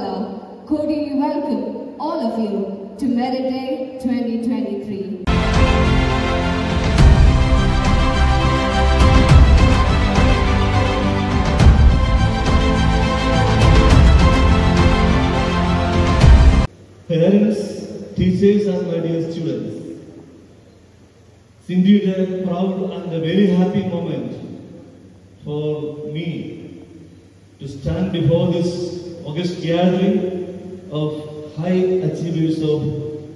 cordially welcome all of you to Merit Day 2023. Parents, teachers and my dear students, it's indeed a proud and a very happy moment for me to stand before this august gathering of high achievers of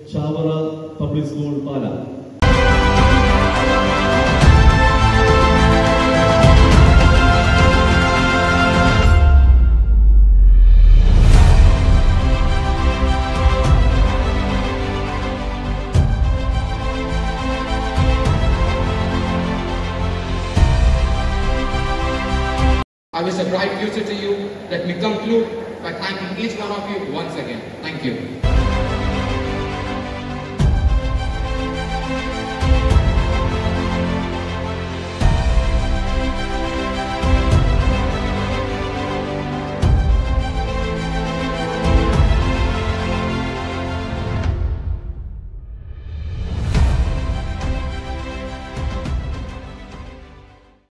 Chavara Public School, Pala. I a bright future to you. Let me conclude by thanking each one of you once again. Thank you.